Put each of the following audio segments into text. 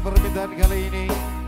permintaan kali ini.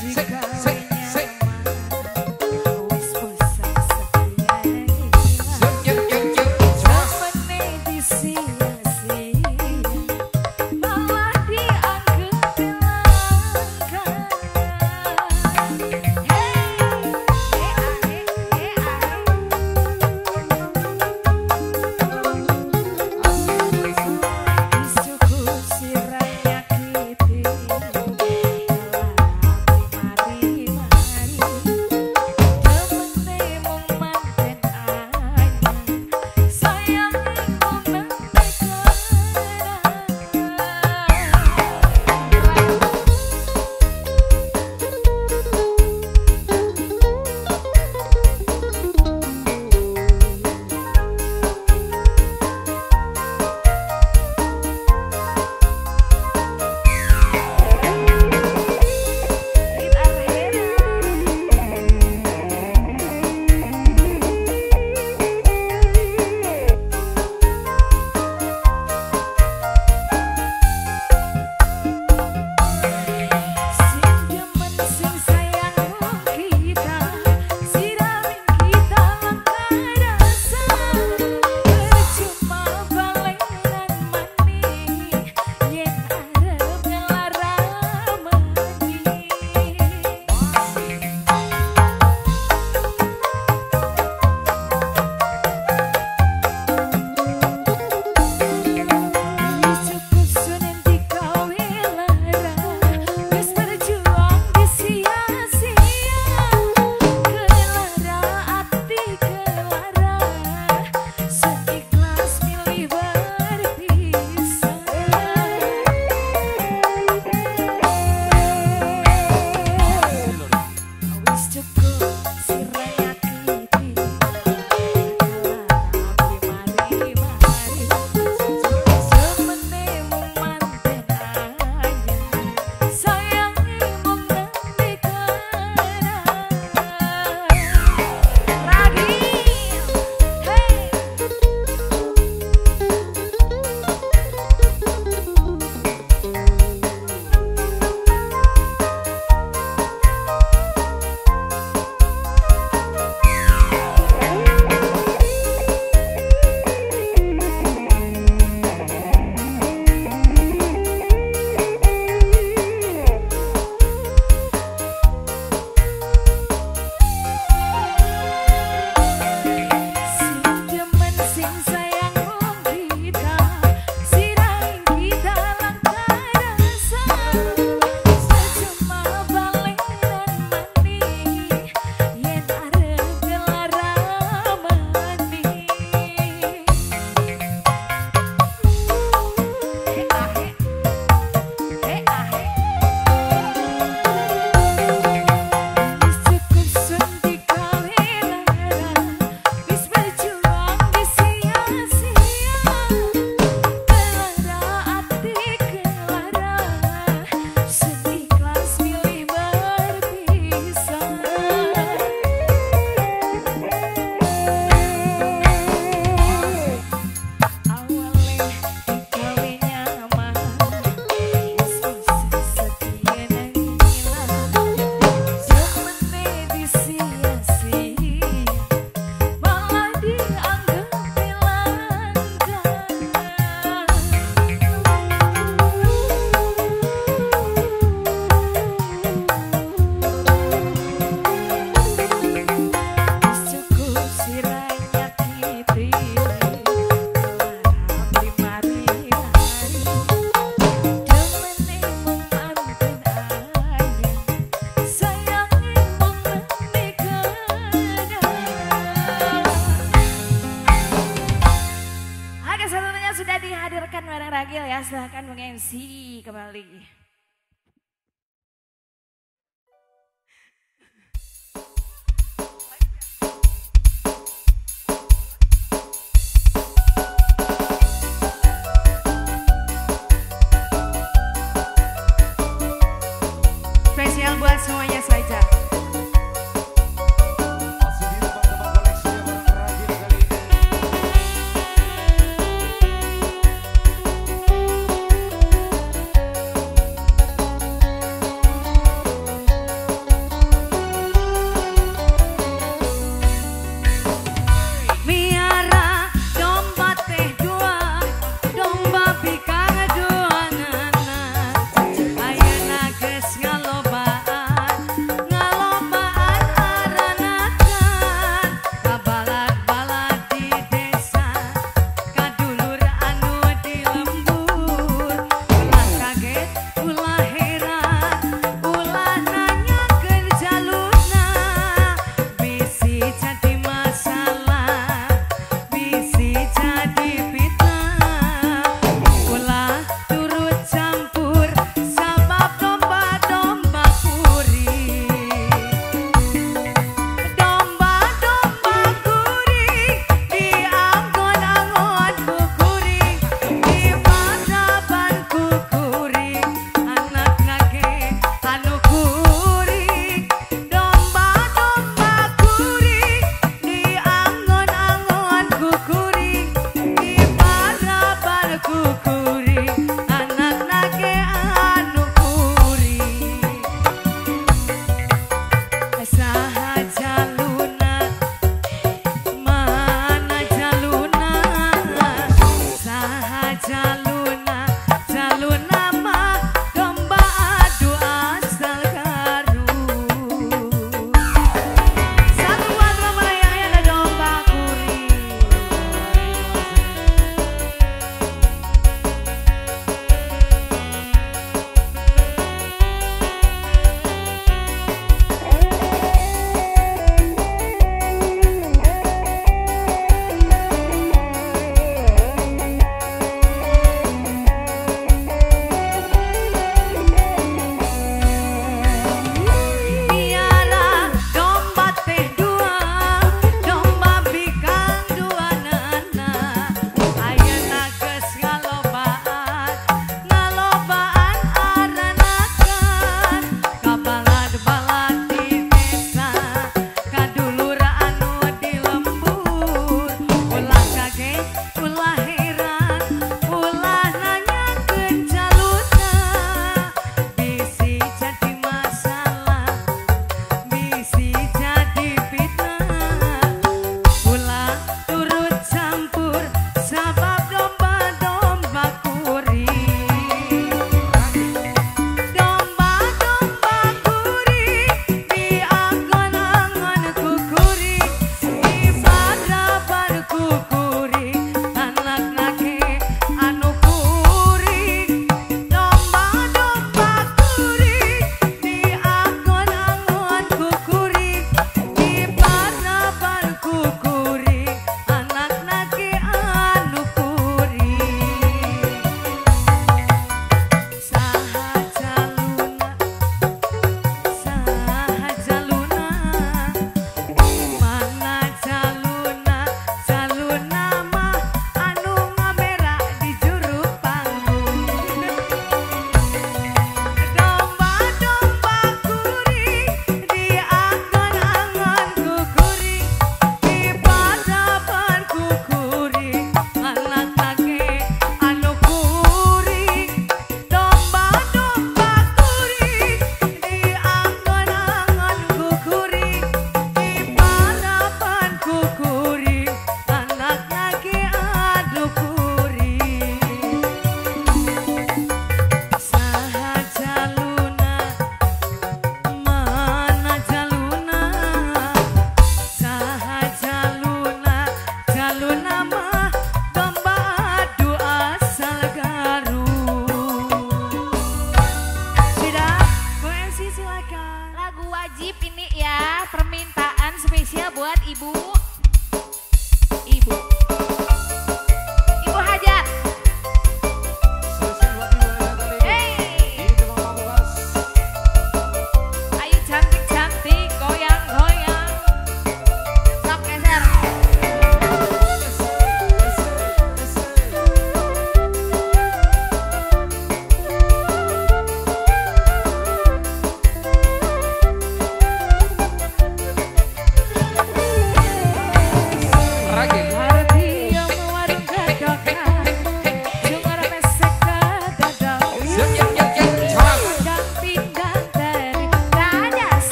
Sick, sick.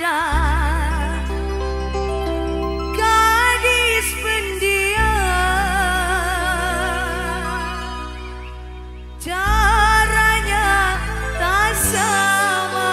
Pada gadis pendiam caranya tak sama